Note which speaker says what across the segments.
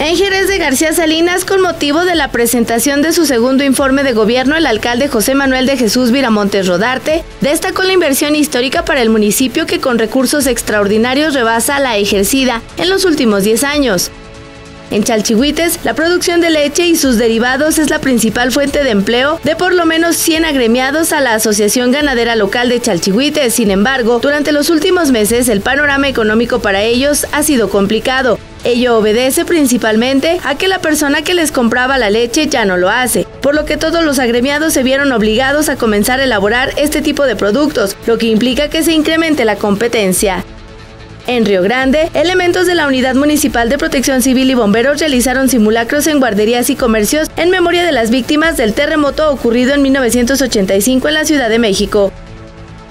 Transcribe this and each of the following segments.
Speaker 1: En Jerez de García Salinas, con motivo de la presentación de su segundo informe de gobierno, el alcalde José Manuel de Jesús Viramontes Rodarte destacó la inversión histórica para el municipio que con recursos extraordinarios rebasa la ejercida en los últimos 10 años. En Chalchihuites, la producción de leche y sus derivados es la principal fuente de empleo de por lo menos 100 agremiados a la Asociación Ganadera Local de Chalchihuites. Sin embargo, durante los últimos meses el panorama económico para ellos ha sido complicado. Ello obedece principalmente a que la persona que les compraba la leche ya no lo hace, por lo que todos los agremiados se vieron obligados a comenzar a elaborar este tipo de productos, lo que implica que se incremente la competencia. En Río Grande, elementos de la Unidad Municipal de Protección Civil y Bomberos realizaron simulacros en guarderías y comercios en memoria de las víctimas del terremoto ocurrido en 1985 en la Ciudad de México.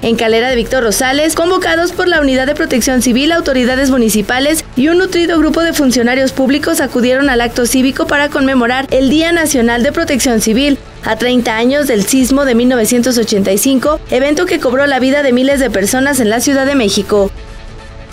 Speaker 1: En Calera de Víctor Rosales, convocados por la Unidad de Protección Civil, autoridades municipales y un nutrido grupo de funcionarios públicos acudieron al acto cívico para conmemorar el Día Nacional de Protección Civil, a 30 años del sismo de 1985, evento que cobró la vida de miles de personas en la Ciudad de México.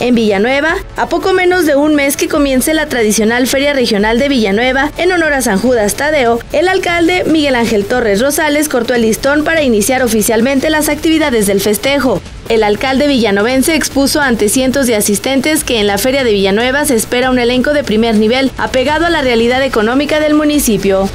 Speaker 1: En Villanueva, a poco menos de un mes que comience la tradicional Feria Regional de Villanueva en honor a San Judas Tadeo, el alcalde Miguel Ángel Torres Rosales cortó el listón para iniciar oficialmente las actividades del festejo. El alcalde villanovense expuso ante cientos de asistentes que en la Feria de Villanueva se espera un elenco de primer nivel apegado a la realidad económica del municipio.